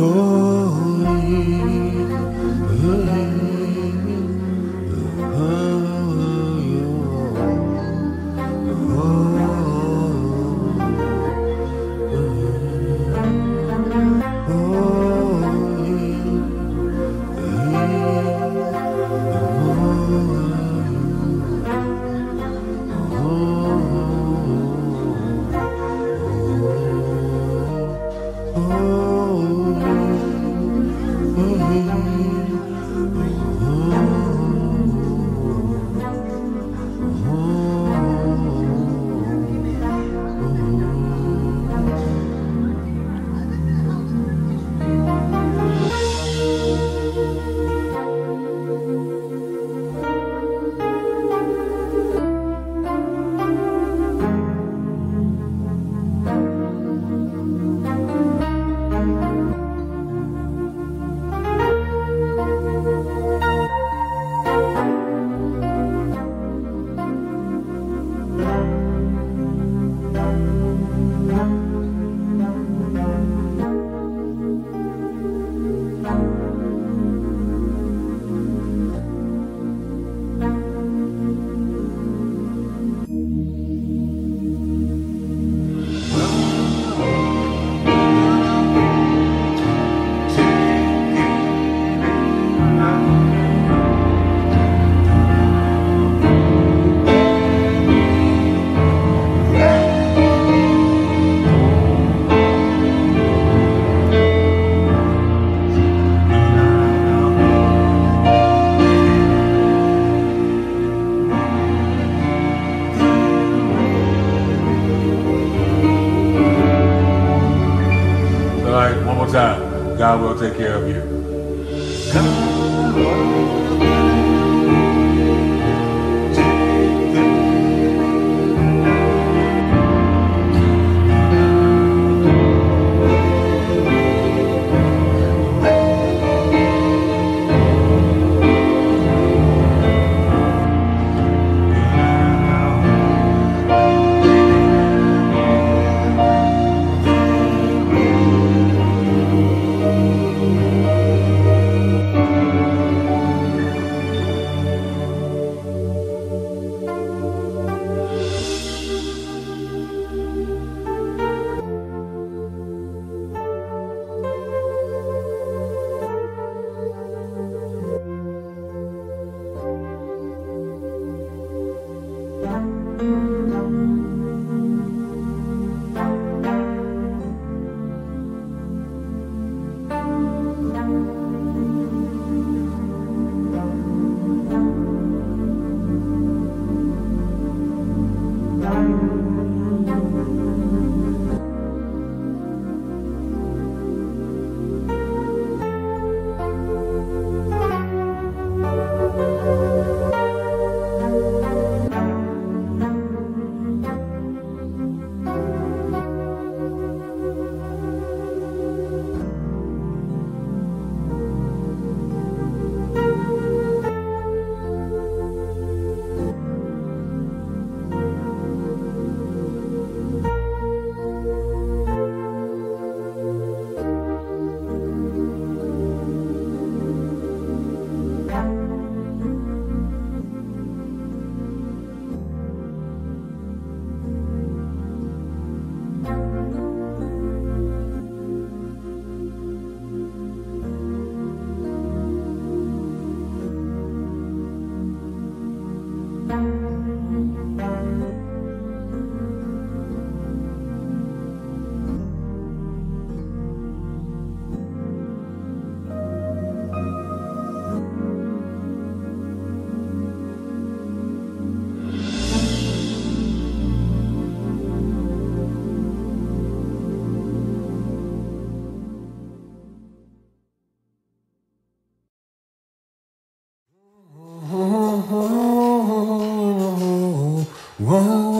take Whoa.